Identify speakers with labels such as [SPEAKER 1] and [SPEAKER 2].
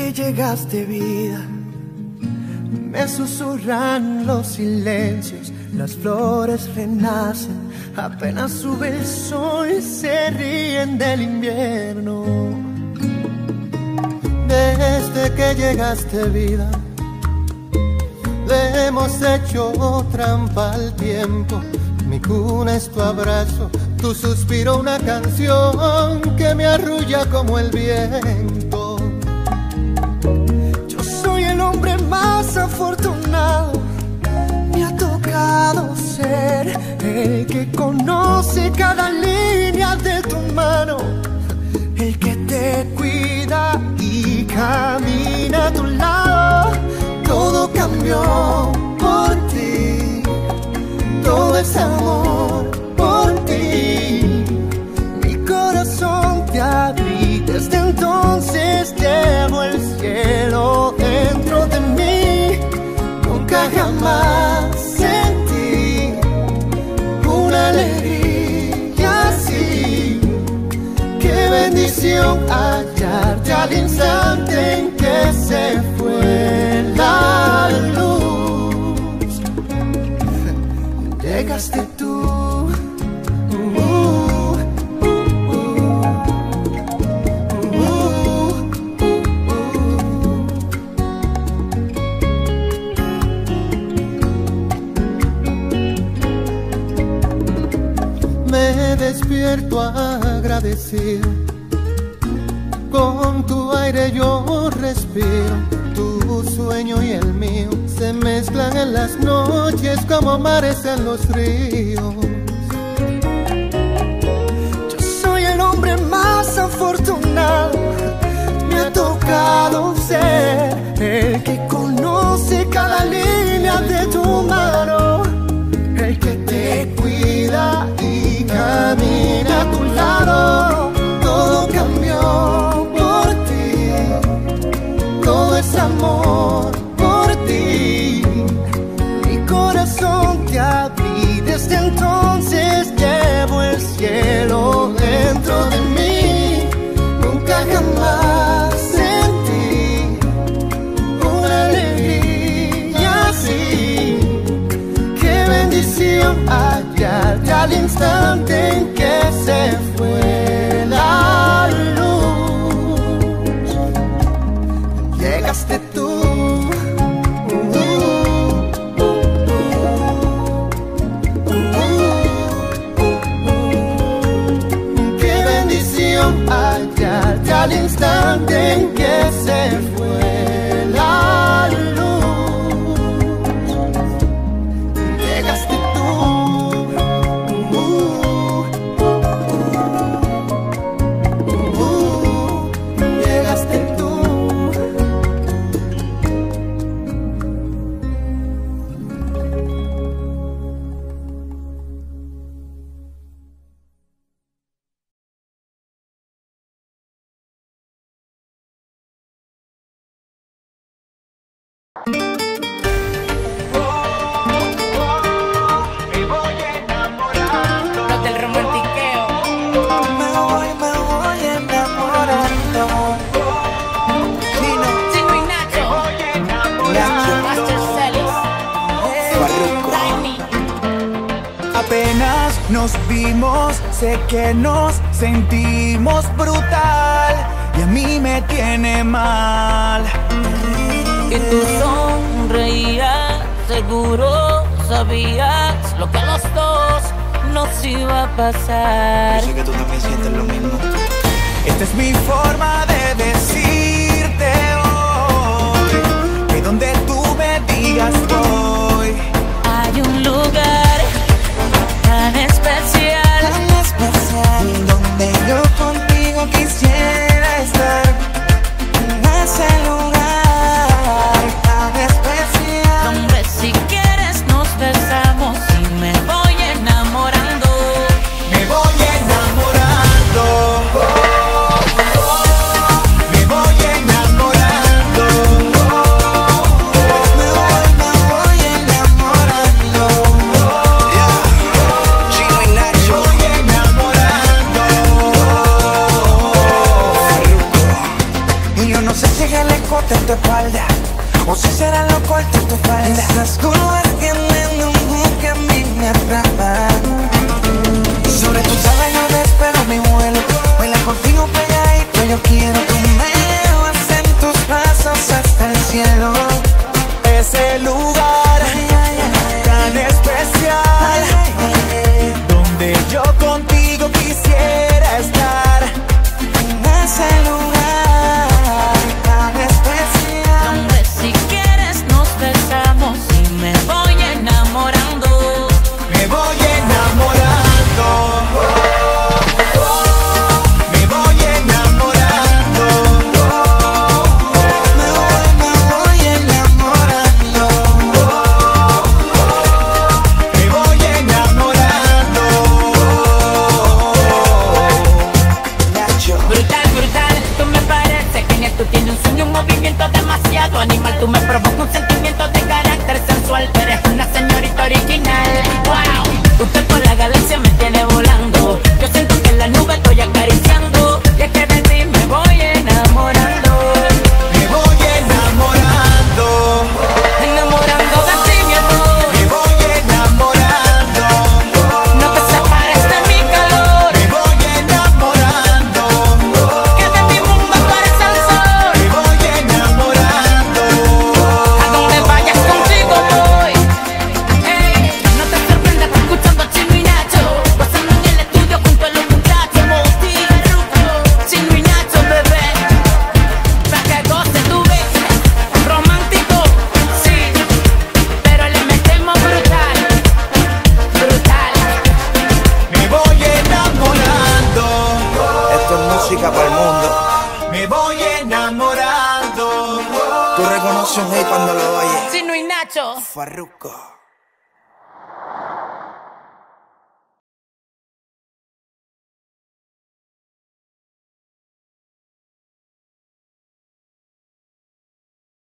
[SPEAKER 1] que llegaste vida, me susurran los silencios, las flores renacen, apenas sube el sol, se ríen del invierno. Desde que llegaste vida, le hemos hecho trampa al tiempo. Mi cuna es tu abrazo, tu suspiro una canción que me arrulla como el viento. Más afortunado, me ha tocado ser el que conoce cada línea de tu mano, el que te cuida y camina a tu lado. Todo cambió jamás sentí una alegría así. Qué bendición hallarte al instante en que se fue la luz. Despierto agradecido. Con tu aire yo respiro. Tu sueño y el mío se mezclan en las noches como mares en los ríos. Yo soy el hombre más afortunado. Me ha tocado ser el que es amor por ti. Mi corazón te abrí, desde entonces llevo el cielo dentro de mí. Llegaste tú. Qué bendición hallarte al instante en que se fue
[SPEAKER 2] nos vimos, sé que nos sentimos brutal. Y a mí me tiene mal.
[SPEAKER 3] Y tú sonreías, seguro sabías lo que a los dos nos iba a pasar.
[SPEAKER 4] Yo sé que tú también sientes to the fight In
[SPEAKER 3] the high school Nacho.
[SPEAKER 4] Farruko.